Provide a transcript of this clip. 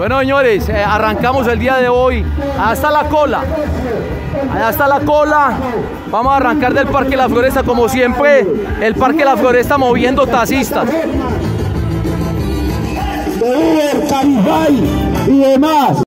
Bueno, señores, eh, arrancamos el día de hoy. Allá está la cola. Allá está la cola. Vamos a arrancar del Parque La Floresta, como siempre, el Parque La Floresta moviendo taxistas. de Uber, y demás.